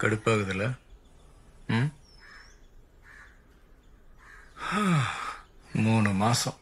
கடுப்பாகுதுல்ல ம்? மூணு மாசம்.